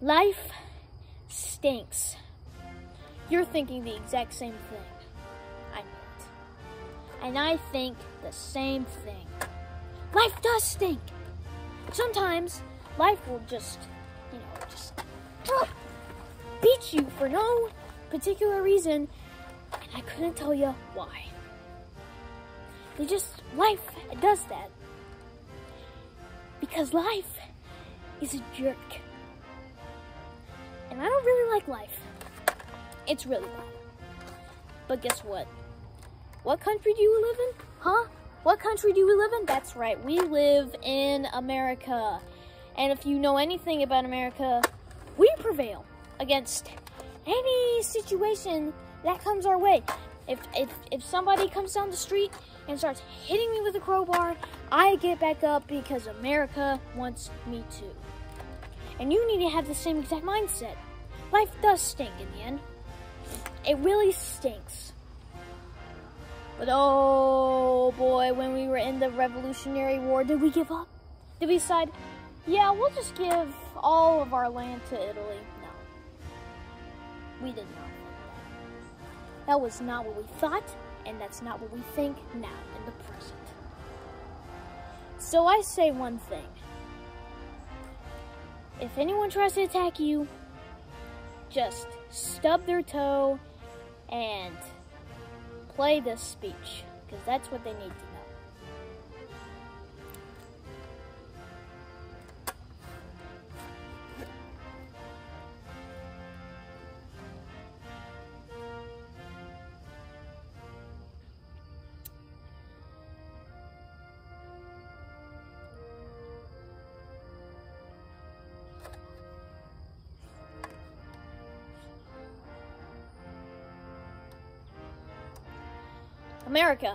Life stinks. You're thinking the exact same thing. I know it. And I think the same thing. Life does stink. Sometimes life will just, you know, just uh, beat you for no particular reason, and I couldn't tell you why. It just, life does that. Because life is a jerk. And I don't really like life. It's really bad. But guess what? What country do you live in? Huh? What country do we live in? That's right, we live in America. And if you know anything about America, we prevail against any situation that comes our way. If, if, if somebody comes down the street and starts hitting me with a crowbar, I get back up because America wants me to. And you need to have the same exact mindset. Life does stink in the end. It really stinks. But oh boy, when we were in the Revolutionary War, did we give up? Did we decide, yeah, we'll just give all of our land to Italy? No. We did not that. Was not what we thought, and that's not what we think now in the present. So I say one thing. If anyone tries to attack you, just stub their toe and play this speech because that's what they need to America.